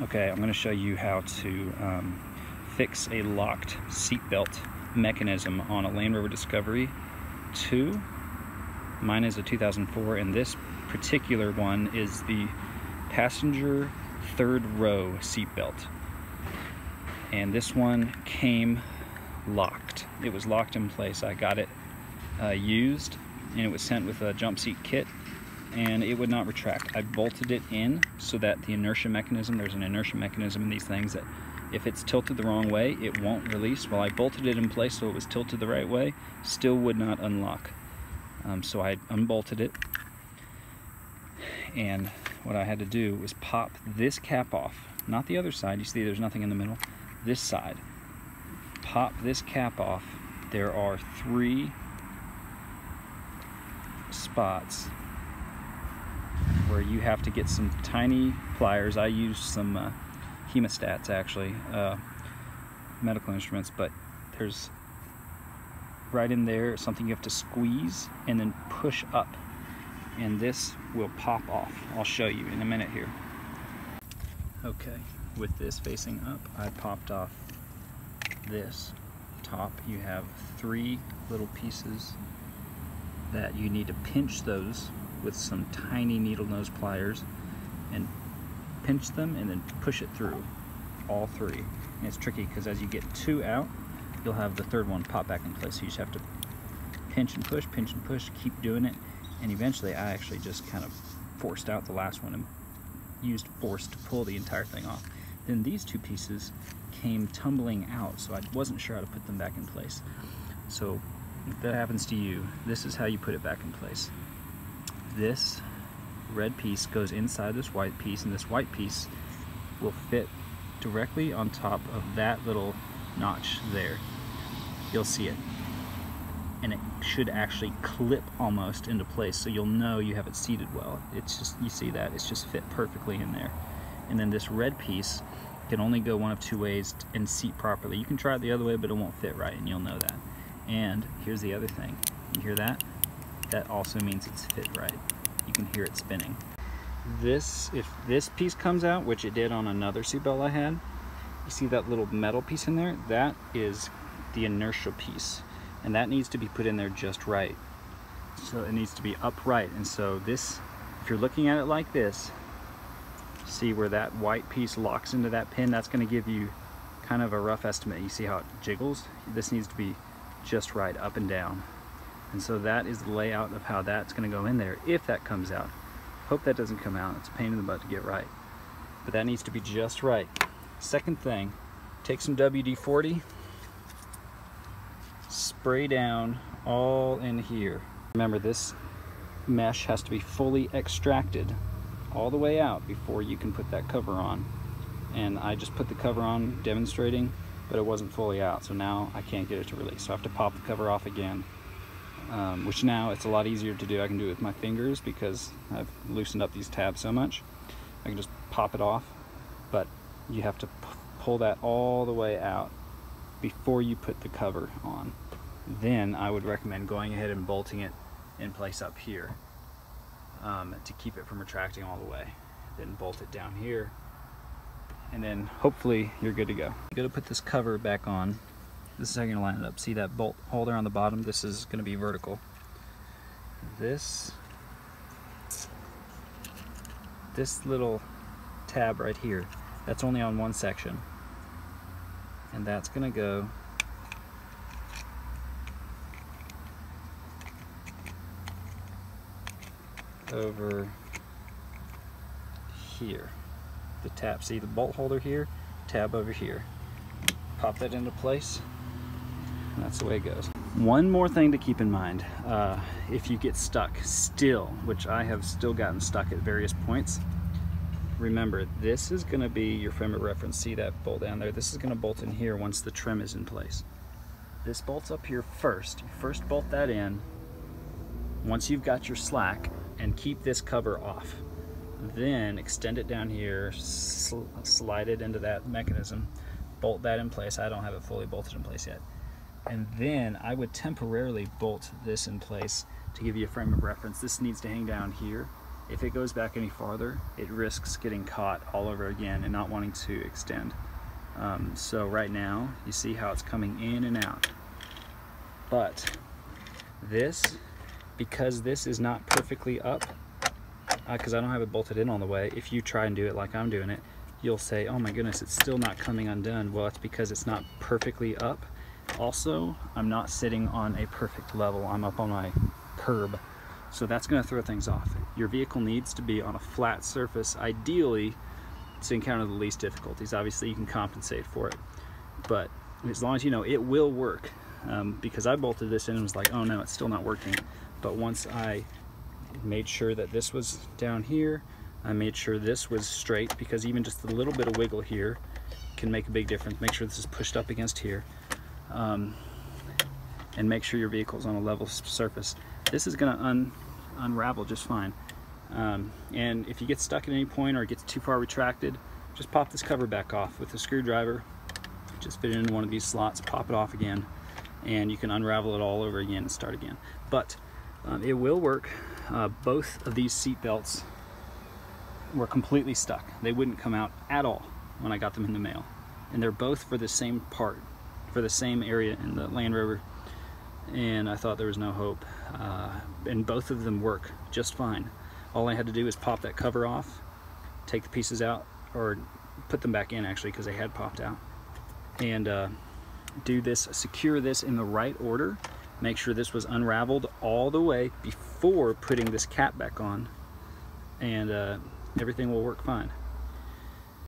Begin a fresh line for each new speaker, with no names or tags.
Okay, I'm going to show you how to um, fix a locked seatbelt mechanism on a Land Rover Discovery 2. Mine is a 2004 and this particular one is the passenger third row seatbelt. And this one came locked. It was locked in place. I got it uh, used and it was sent with a jump seat kit and it would not retract. I bolted it in so that the inertia mechanism, there's an inertia mechanism in these things that if it's tilted the wrong way, it won't release. Well, I bolted it in place so it was tilted the right way, still would not unlock. Um, so I unbolted it and what I had to do was pop this cap off, not the other side, you see there's nothing in the middle, this side. Pop this cap off. There are three spots where you have to get some tiny pliers. I use some uh, hemostats actually, uh, medical instruments, but there's right in there something you have to squeeze and then push up and this will pop off. I'll show you in a minute here. Okay, with this facing up, I popped off this top. You have three little pieces that you need to pinch those with some tiny needle nose pliers and pinch them and then push it through all three. And it's tricky because as you get two out, you'll have the third one pop back in place. So you just have to pinch and push, pinch and push, keep doing it. And eventually I actually just kind of forced out the last one and used force to pull the entire thing off. Then these two pieces came tumbling out, so I wasn't sure how to put them back in place. So if that happens to you, this is how you put it back in place. This red piece goes inside this white piece, and this white piece will fit directly on top of that little notch there. You'll see it. And it should actually clip almost into place, so you'll know you have it seated well. It's just, you see that, it's just fit perfectly in there. And then this red piece can only go one of two ways and seat properly. You can try it the other way, but it won't fit right, and you'll know that. And here's the other thing. You hear that? That also means it's fit right. You can hear it spinning. This, if this piece comes out, which it did on another seatbelt I had, you see that little metal piece in there? That is the inertial piece. And that needs to be put in there just right. So it needs to be upright. And so this, if you're looking at it like this, see where that white piece locks into that pin, that's gonna give you kind of a rough estimate. You see how it jiggles? This needs to be just right up and down. And so that is the layout of how that's gonna go in there if that comes out. Hope that doesn't come out. It's a pain in the butt to get right. But that needs to be just right. Second thing, take some WD-40, spray down all in here. Remember this mesh has to be fully extracted all the way out before you can put that cover on. And I just put the cover on demonstrating but it wasn't fully out. So now I can't get it to release. So I have to pop the cover off again, um, which now it's a lot easier to do. I can do it with my fingers because I've loosened up these tabs so much. I can just pop it off, but you have to pull that all the way out before you put the cover on. Then I would recommend going ahead and bolting it in place up here um, to keep it from retracting all the way. Then bolt it down here and then hopefully you're good to go. You gotta put this cover back on. This is how you're gonna line it up. See that bolt holder on the bottom? This is gonna be vertical. This, this little tab right here, that's only on one section. And that's gonna go over here the tab. See the bolt holder here, tab over here. Pop that into place, that's the way it goes. One more thing to keep in mind, uh, if you get stuck still, which I have still gotten stuck at various points, remember this is going to be your frame of reference. See that bolt down there? This is going to bolt in here once the trim is in place. This bolts up here first. You first bolt that in once you've got your slack and keep this cover off then extend it down here, sl slide it into that mechanism, bolt that in place. I don't have it fully bolted in place yet. And then I would temporarily bolt this in place to give you a frame of reference. This needs to hang down here if it goes back any farther, it risks getting caught all over again and not wanting to extend. Um, so right now, you see how it's coming in and out. But this, because this is not perfectly up, because uh, I don't have it bolted in all the way, if you try and do it like I'm doing it, you'll say, oh my goodness, it's still not coming undone. Well, it's because it's not perfectly up. Also, I'm not sitting on a perfect level. I'm up on my curb. So that's gonna throw things off. Your vehicle needs to be on a flat surface, ideally to encounter the least difficulties. Obviously you can compensate for it, but as long as you know it will work, um, because I bolted this in and was like, oh no, it's still not working. But once I made sure that this was down here, I made sure this was straight because even just a little bit of wiggle here can make a big difference. Make sure this is pushed up against here. Um, and make sure your vehicle is on a level surface. This is gonna un unravel just fine. Um, and if you get stuck at any point or it gets too far retracted, just pop this cover back off with a screwdriver. Just fit it into one of these slots, pop it off again, and you can unravel it all over again and start again. But um, it will work. Uh, both of these seat belts were completely stuck. They wouldn't come out at all when I got them in the mail. And they're both for the same part, for the same area in the Land Rover. And I thought there was no hope. Uh, and both of them work just fine. All I had to do was pop that cover off, take the pieces out, or put them back in actually because they had popped out. And uh, do this, secure this in the right order. Make sure this was unraveled all the way before putting this cap back on. And uh, everything will work fine.